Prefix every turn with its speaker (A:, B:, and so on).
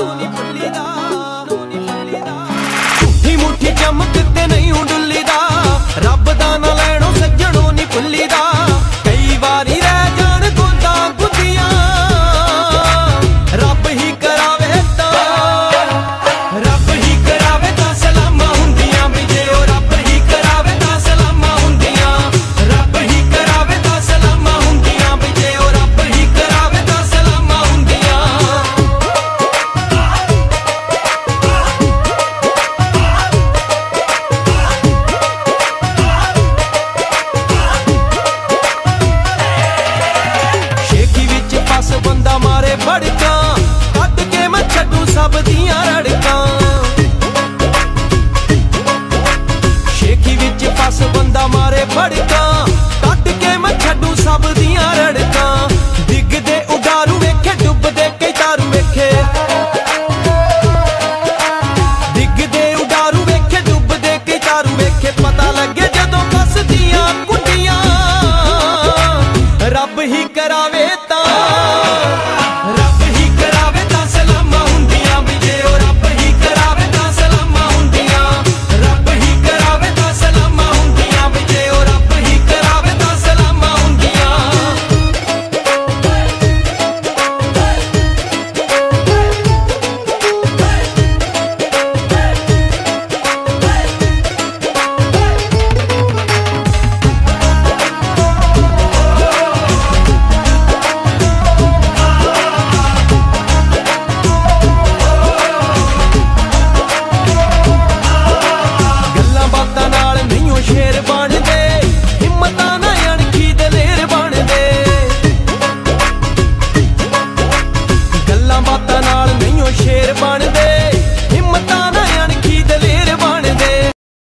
A: 祝你福如东 ਤੇ ਫੜਕਾਂ ਕੱਢ ਕੇ ਮੈਂ ਛੱਡੂ ਸਭ ਦੀਆਂ ਰੜਕਾਂ। ਸ਼ੇਖੀ ਵਿੱਚ ਫਸ ਬੰਦਾ ਮਾਰੇ ਫੜਕਾਂ ਕੱਢ ਕੇ ਮੈਂ ਛੱਡੂ ਸਭ ਦੀਆਂ ਰੜਕਾਂ। ਡਿੱਗਦੇ, ਉਗਾਰੂ ਵੇਖੇ, ਡੁੱਬਦੇ, ਕਈ ਤਾਰੂ ਵੇਖੇ। ਡਿੱਗਦੇ, ਉਗਾਰੂ ਵੇਖੇ, ਡੁੱਬਦੇ, ਕਈ ਤਾਰੂ ਵੇਖੇ। ਪਤਾ ਲੱਗੇ ਜਦੋਂ ਫਸਦੀਆਂ ਕੁੰਡੀਆਂ, ਰੱਬ ਹੀ ਕਰਾਵੇ